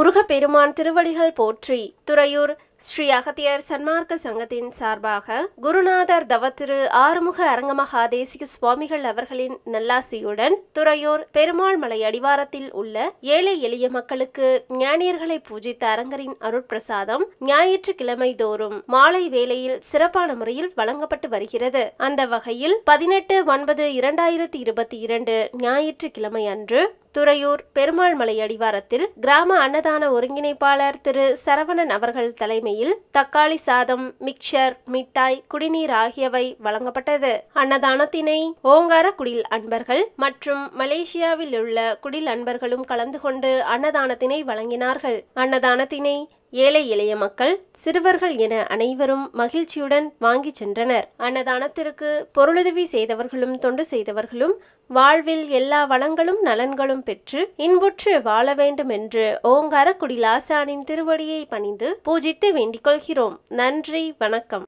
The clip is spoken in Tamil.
முருகப்பெருமான் திருவடிகள் போற்றி துறையூர் ஸ்ரீ அகத்தியர் சன்மார்க்க சங்கத்தின் சார்பாக குருநாதர் தவத்திரு ஆறுமுக அரங்கமகா தேசிக சுவாமிகள் அவர்களின் நல்லாசியுடன் துறையூர் பெருமாள் மலை அடிவாரத்தில் உள்ள ஏழை எளிய மக்களுக்கு ஞானியர்களை பூஜித்த அரங்கரின் அருட்பிரசாதம் ஞாயிற்றுக்கிழமை தோறும் மாலை வேளையில் சிறப்பான முறையில் வழங்கப்பட்டு வருகிறது. அந்த வகையில் பதினெட்டு ஒன்பது இரண்டாயிரத்தி இருபத்தி இரண்டு ஞாயிற்றுக்கிழமை அன்று துறையூர் பெருமாள் மலை அடிவாரத்தில் கிராம அன்னதான ஒருங்கிணைப்பாளர் திரு சரவணன் அவர்கள் தலைமையில் தக்காளி சாதம் மிக்சர் மிட்டாய் குடிநீர் ஆகியவை வழங்கப்பட்டது. அன்னதானத்தினை ஓங்கார குடில் அன்பர்கள் மற்றும் மலேசியாவில் உள்ள குடில் அன்பர்களும் கலந்து கொண்டு அன்னதானத்தினை வழங்கினார்கள். அன்னதானத்தினை ஏழை எளிய மக்கள் சிறுவர்கள் என அனைவரும் மகிழ்ச்சியுடன் வாங்கி சென்றனர். அன்னதானத்திற்கு பொருளுதவி செய்தவர்களும் தொண்டு செய்தவர்களும் வாழ்வில் எல்லா வளங்களும் நலன்களும் பெற்று இன்புற்று வாழ வேண்டும் என்று ஓங்காரக்குடி லாசானின் திருவடியை பணிந்து பூஜித்து வேண்டிக் கொள்கிறோம். நன்றி வணக்கம்.